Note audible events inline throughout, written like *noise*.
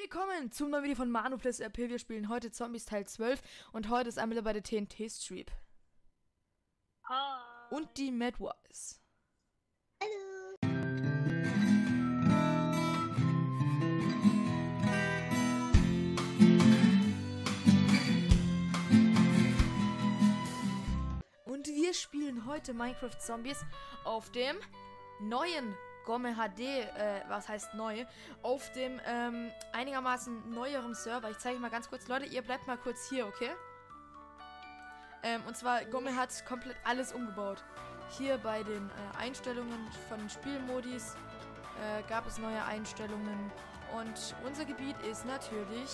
Willkommen zum neuen Video von Manu Plus RP. Wir spielen heute Zombies Teil 12 und heute ist einmal bei der TNT Streep. Hi. Und die Madwise. Hallo. Und wir spielen heute Minecraft Zombies auf dem neuen Gomme HD, äh, was heißt neu, auf dem ähm, einigermaßen neueren Server. Ich zeige mal ganz kurz. Leute, ihr bleibt mal kurz hier, okay? Ähm, und zwar, Gomme hat komplett alles umgebaut. Hier bei den äh, Einstellungen von Spielmodis äh, gab es neue Einstellungen. Und unser Gebiet ist natürlich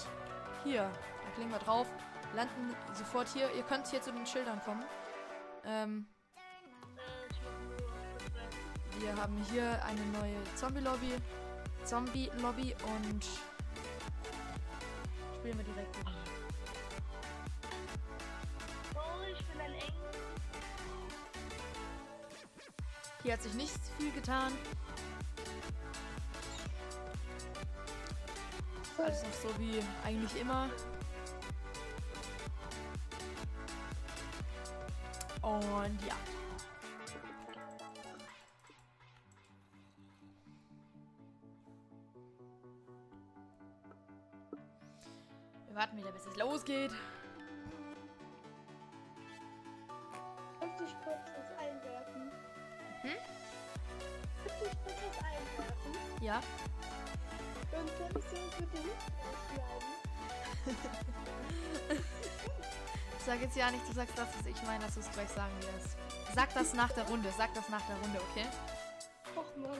hier. Da klicken wir drauf, landen sofort hier. Ihr könnt hier zu den Schildern kommen. Ähm, wir haben hier eine neue Zombie-Lobby. Zombie-Lobby und spielen wir direkt. mit. Oh, ich bin ein Eng. Hier hat sich nicht viel getan. Alles noch so wie eigentlich immer. Und ja. Warten wieder, bis es losgeht. Darf ich kurz was einwerfen? Hm? Darf ich kurz was einwerfen? Ja. Und dann ist so bitte nicht. Sag jetzt ja nicht, du sagst das, was ich meine, dass du es gleich sagen wirst. Sag das nach der Runde, sag das nach der Runde, okay? Och Mann.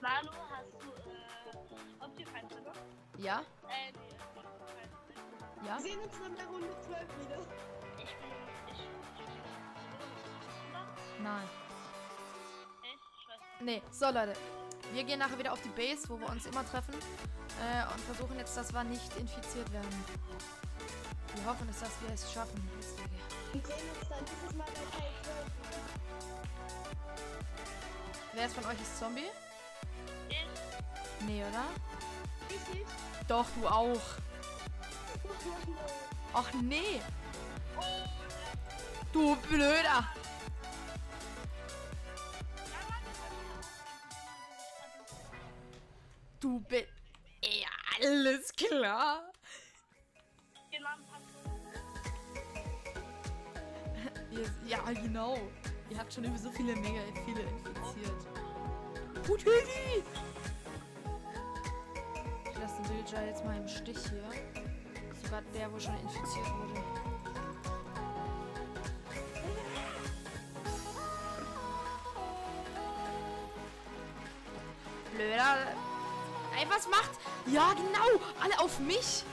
Manu, hast du, äh, Optifine noch? Ja? Äh, nee. Ja? Wir sehen uns nach der Runde 12 wieder. Ich bin, ich, ich, ich, Nein. Nee, so Leute. Wir gehen nachher wieder auf die Base, wo wir uns immer treffen. Äh, und versuchen jetzt, dass wir nicht infiziert werden. Wir hoffen es, dass wir es schaffen. Wir sehen uns dann dieses Mal bei Teil 12 wieder. Wer ist von euch ist Zombie? Ich, Nee, oder? Ich nicht. Doch, du auch. Ach nee. Du Blöder. Du bist... Ja, alles klar. Ja, genau. Ihr habt schon über so viele mega viele infiziert. Gut, Hügi! Ich lasse den Villager jetzt mal im Stich hier. Sogar der, wo schon infiziert wurde. Blöder. Ey, was macht? Ja, genau! Alle auf mich!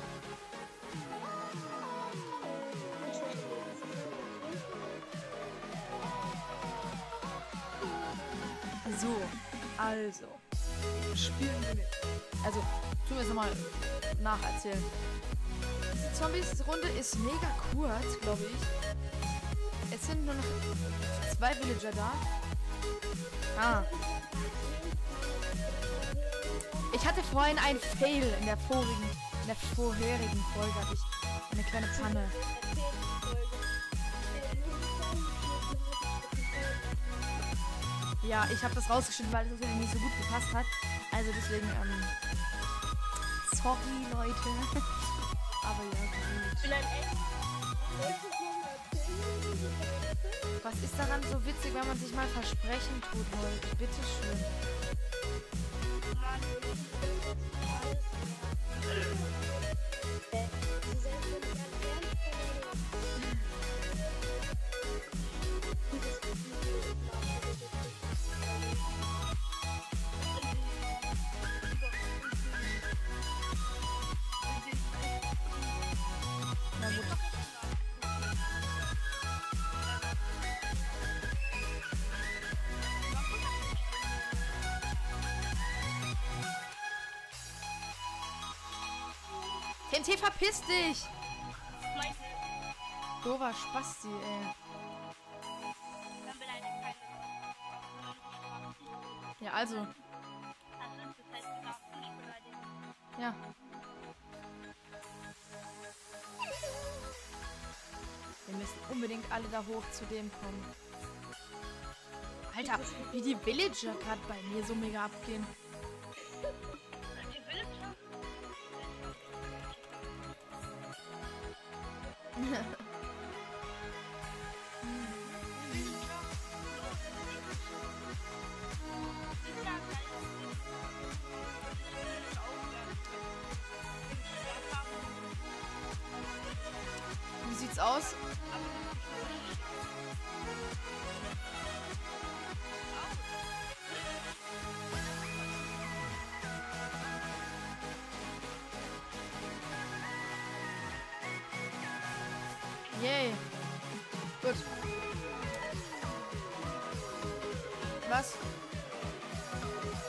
So, also. Spielen wir mit. Also, tun wir es nochmal nacherzählen. Diese Zombies-Runde ist mega kurz, glaube ich. Es sind nur noch zwei Villager da. Ah. Ich hatte vorhin ein Fail in der vorigen, in der vorherigen Folge hatte ich eine kleine Panne. Ja, ich habe das rausgeschnitten, weil es irgendwie nicht so gut gepasst hat. Also deswegen, ähm, sorry Leute. *laughs* Aber ja, Ich bin gut. Was ist daran so witzig, wenn man sich mal versprechen tut, Leute? Bitteschön. Mann. Na TNT, verpiss dich! Dover Spasti, ey. Ja, also. Ja. Wir müssen unbedingt alle da hoch zu dem kommen. Alter, wie die Villager gerade bei mir so mega abgehen. Aus? Yay. Gut. Was?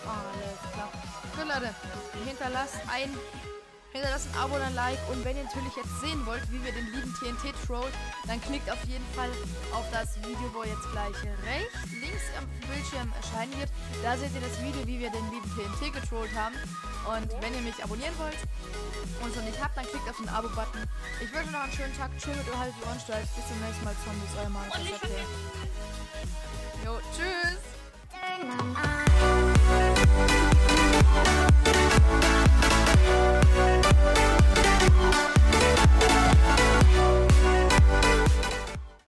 Alles klar. Gut, Leute. Hinterlasst ein, hinterlasst ein Abo und ein Like. Und wenn ihr natürlich jetzt sehen wollt, wie wir den lieben TNT trollt, dann klickt auf jeden Fall auf das Video, wo jetzt gleich rechts, links am Bildschirm erscheinen wird. Da seht ihr das Video, wie wir den lieben TNT getrollt haben. Und wenn ihr mich abonnieren wollt und es noch nicht habt, dann klickt auf den Abo-Button. Ich wünsche noch einen schönen Tag. Tschüss mit euch, die Ohrensteif. Bis zum nächsten Mal, Zombies. Euer Mann. Jo, tschüss.